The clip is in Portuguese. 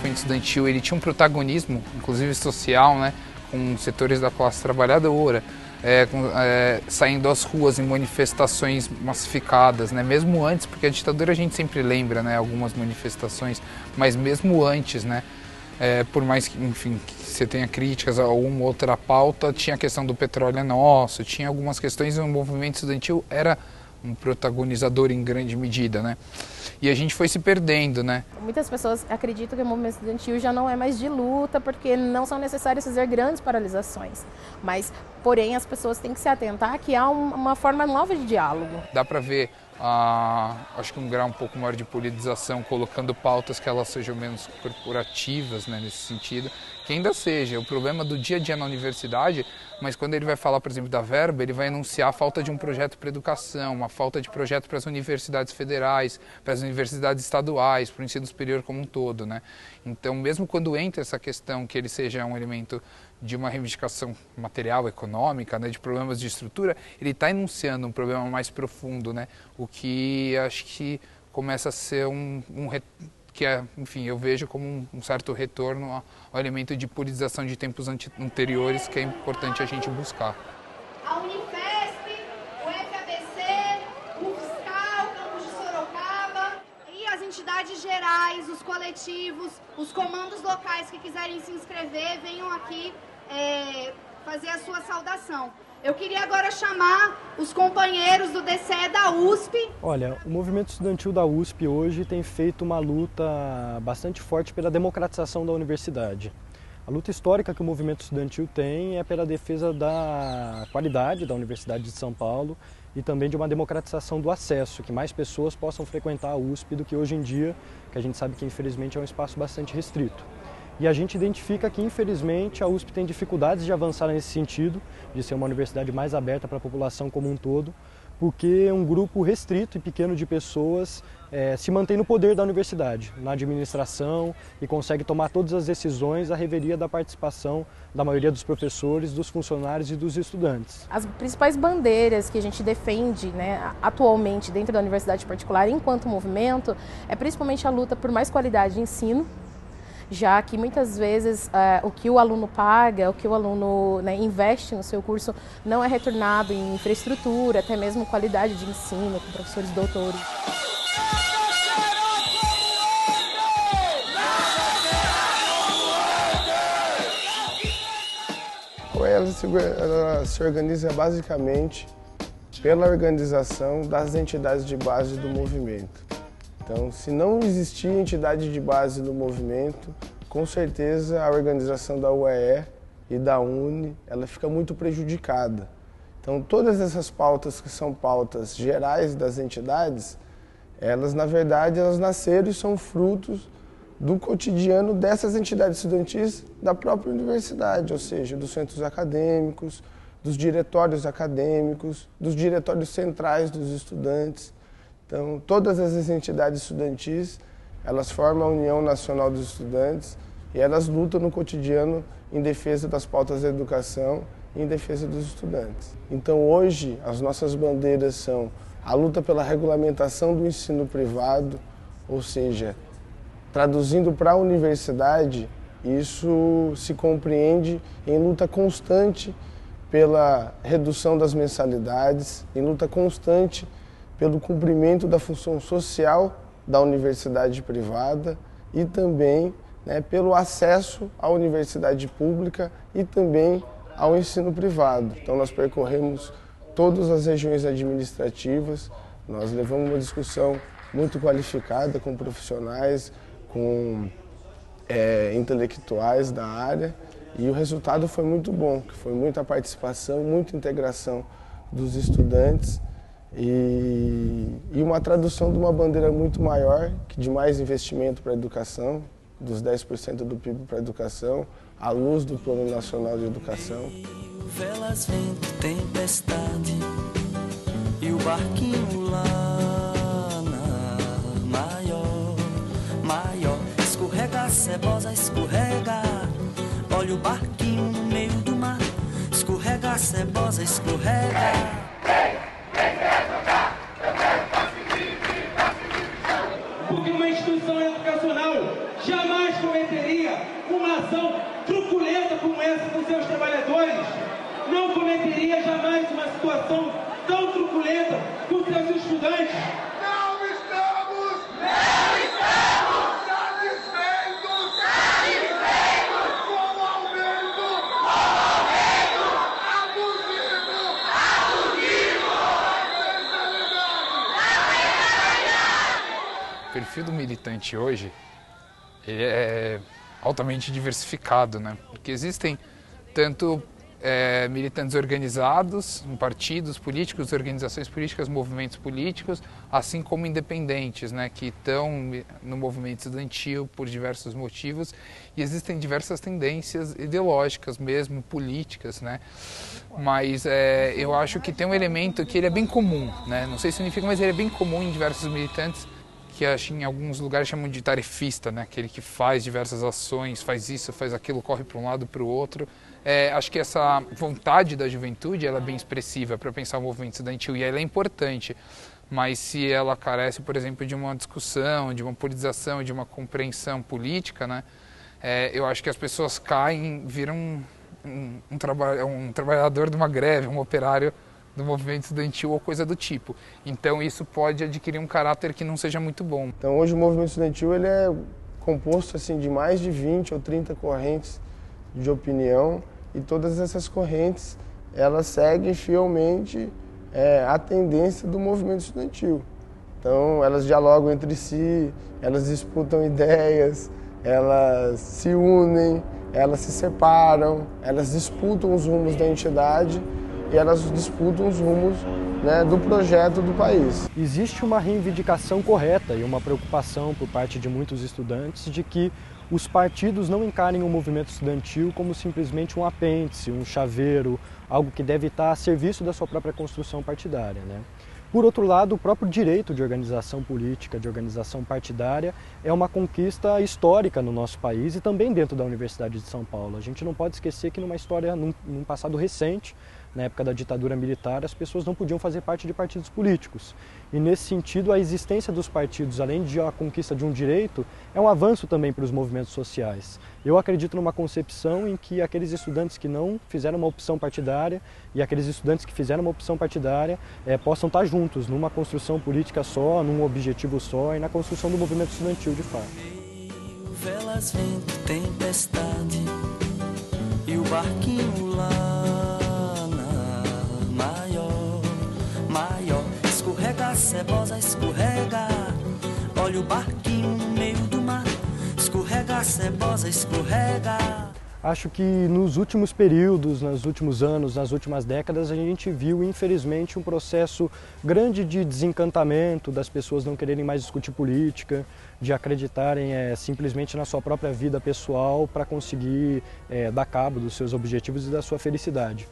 Movimento estudantil ele tinha um protagonismo, inclusive social, né, com setores da classe trabalhadora, é, com, é, saindo às ruas em manifestações massificadas, né? mesmo antes, porque a ditadura a gente sempre lembra né, algumas manifestações, mas mesmo antes, né, é, por mais que, enfim, que você tenha críticas a uma outra pauta, tinha a questão do petróleo é nosso, tinha algumas questões e o movimento estudantil era um protagonizador em grande medida, né? E a gente foi se perdendo, né? Muitas pessoas acreditam que o movimento estudantil já não é mais de luta, porque não são necessárias fazer grandes paralisações. Mas, porém, as pessoas têm que se atentar que há uma forma nova de diálogo. Dá para ver ah, acho que um grau um pouco maior de politização, colocando pautas que elas sejam menos corporativas né, nesse sentido, que ainda seja. O problema do dia a dia na universidade, mas quando ele vai falar, por exemplo, da verba, ele vai enunciar a falta de um projeto para educação, uma falta de projeto para as universidades federais, para as universidades estaduais, para o ensino superior como um todo. Né? Então, mesmo quando entra essa questão que ele seja um elemento de uma reivindicação material, econômica, né, de problemas de estrutura, ele está enunciando um problema mais profundo, né, o que acho que começa a ser um, um que é, enfim, eu vejo como um, um certo retorno ao, elemento de politização de tempos anteriores que é importante a gente buscar. A Unifesp, o FABC, o Fiscal, Campos de Sorocaba e as entidades gerais, os coletivos, os comandos locais que quiserem se inscrever, venham aqui é, fazer a sua saudação. Eu queria agora chamar os companheiros do DCE da USP. Olha, o movimento estudantil da USP hoje tem feito uma luta bastante forte pela democratização da universidade. A luta histórica que o movimento estudantil tem é pela defesa da qualidade da Universidade de São Paulo e também de uma democratização do acesso, que mais pessoas possam frequentar a USP do que hoje em dia, que a gente sabe que infelizmente é um espaço bastante restrito. E a gente identifica que, infelizmente, a USP tem dificuldades de avançar nesse sentido, de ser uma universidade mais aberta para a população como um todo, porque um grupo restrito e pequeno de pessoas é, se mantém no poder da universidade, na administração e consegue tomar todas as decisões à reveria da participação da maioria dos professores, dos funcionários e dos estudantes. As principais bandeiras que a gente defende né, atualmente dentro da universidade particular, enquanto movimento, é principalmente a luta por mais qualidade de ensino, já que muitas vezes é, o que o aluno paga, o que o aluno né, investe no seu curso não é retornado em infraestrutura, até mesmo qualidade de ensino, com professores doutores. Ela se, ela se organiza basicamente pela organização das entidades de base do movimento. Então, se não existir entidade de base do movimento, com certeza a organização da UEE e da UNE, ela fica muito prejudicada. Então, todas essas pautas que são pautas gerais das entidades, elas, na verdade, elas nasceram e são frutos do cotidiano dessas entidades estudantis da própria universidade, ou seja, dos centros acadêmicos, dos diretórios acadêmicos, dos diretórios centrais dos estudantes. Então, todas as entidades estudantis, elas formam a União Nacional dos Estudantes e elas lutam no cotidiano em defesa das pautas da educação e em defesa dos estudantes. Então, hoje, as nossas bandeiras são a luta pela regulamentação do ensino privado, ou seja, traduzindo para a universidade, isso se compreende em luta constante pela redução das mensalidades, em luta constante pelo cumprimento da função social da universidade privada e também né, pelo acesso à universidade pública e também ao ensino privado. Então nós percorremos todas as regiões administrativas, nós levamos uma discussão muito qualificada com profissionais, com é, intelectuais da área e o resultado foi muito bom, que foi muita participação, muita integração dos estudantes e, e uma tradução de uma bandeira muito maior, de mais investimento para a educação, dos 10% do PIB para a educação, à luz do Plano Nacional de Educação. Velas, vento, tempestade e o barquinho lá na maior, maior. Escorrega, cebosa, escorrega. Olha o barquinho no meio do mar. Escorrega, cebosa, escorrega. Porque uma instituição educacional jamais cometeria uma ação truculenta como essa com seus trabalhadores. Não cometeria jamais uma situação tão truculenta com seus estudantes. Não estamos! Não estamos! Satisfeitos! Satisfeitos! Com o aumento! Com o aumento! Abusivo! Abusivo! O perfil do militante hoje é altamente diversificado, né? Porque existem tanto é, militantes organizados em partidos políticos, organizações políticas, movimentos políticos, assim como independentes, né, que estão no movimento estudantil por diversos motivos. E existem diversas tendências ideológicas mesmo, políticas, né, mas é, eu acho que tem um elemento que ele é bem comum, né, não sei se significa, mas ele é bem comum em diversos militantes que acho em alguns lugares chamam de tarefista, né? aquele que faz diversas ações, faz isso, faz aquilo, corre para um lado para o outro. É, acho que essa vontade da juventude ela é bem expressiva para pensar o movimento estudantil e ela é importante. Mas se ela carece, por exemplo, de uma discussão, de uma politização, de uma compreensão política, né? É, eu acho que as pessoas caem, viram um, um, um, traba um trabalhador de uma greve, um operário do movimento estudantil ou coisa do tipo. Então isso pode adquirir um caráter que não seja muito bom. Então hoje o movimento estudantil ele é composto assim de mais de 20 ou 30 correntes de opinião e todas essas correntes elas seguem fielmente é, a tendência do movimento estudantil. Então elas dialogam entre si, elas disputam ideias, elas se unem, elas se separam, elas disputam os rumos da entidade e elas disputam os rumos né, do projeto do país. Existe uma reivindicação correta e uma preocupação por parte de muitos estudantes de que os partidos não encarem o movimento estudantil como simplesmente um apêndice, um chaveiro, algo que deve estar a serviço da sua própria construção partidária. Né? Por outro lado, o próprio direito de organização política, de organização partidária, é uma conquista histórica no nosso país e também dentro da Universidade de São Paulo. A gente não pode esquecer que numa história, num, num passado recente, na época da ditadura militar, as pessoas não podiam fazer parte de partidos políticos. E nesse sentido, a existência dos partidos, além de a conquista de um direito, é um avanço também para os movimentos sociais. Eu acredito numa concepção em que aqueles estudantes que não fizeram uma opção partidária e aqueles estudantes que fizeram uma opção partidária é, possam estar juntos numa construção política só, num objetivo só e na construção do movimento estudantil de fato. Velas, vento, tempestade e o barquinho o barquinho no meio do mar. Escorrega, cebosa, escorrega. Acho que nos últimos períodos, nos últimos anos, nas últimas décadas, a gente viu, infelizmente, um processo grande de desencantamento, das pessoas não quererem mais discutir política, de acreditarem é, simplesmente na sua própria vida pessoal para conseguir é, dar cabo dos seus objetivos e da sua felicidade.